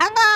Ang